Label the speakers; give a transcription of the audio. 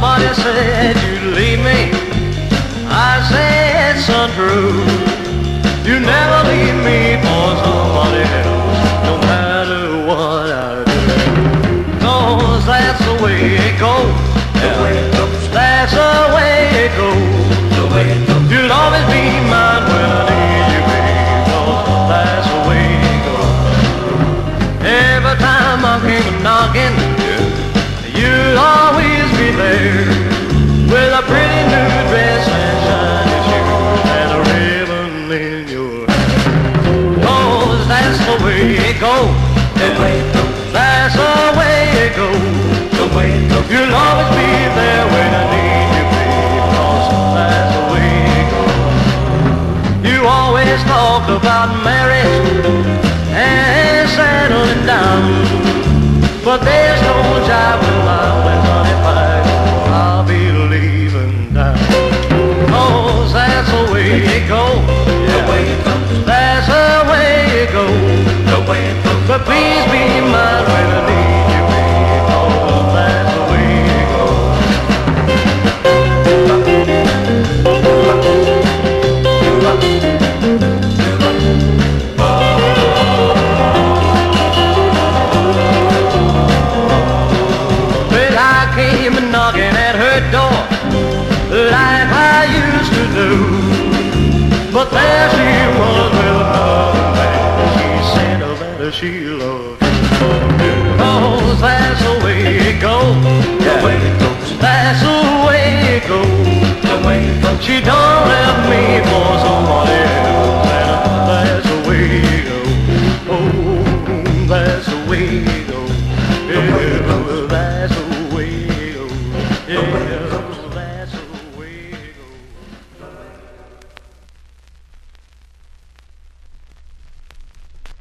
Speaker 1: Somebody
Speaker 2: said you'd leave me.
Speaker 1: I said it's untrue. You
Speaker 2: never leave me for
Speaker 1: somebody else, no matter what I do. Cause that's the way it goes. Yeah. That's the way it goes. The way it.
Speaker 2: The way it goes.
Speaker 1: That's the way it goes.
Speaker 2: The way it goes.
Speaker 1: You'll always be there when I need you, baby, 'cause that's the way it goes. You always talk about marriage and settling down, but there's no job at door like I used to do. But there she was with another. She said oh, that she loved. Cause that's the way it goes.
Speaker 2: The way it goes.
Speaker 1: That's the way it goes.
Speaker 2: The way it goes.
Speaker 1: She done Yeah.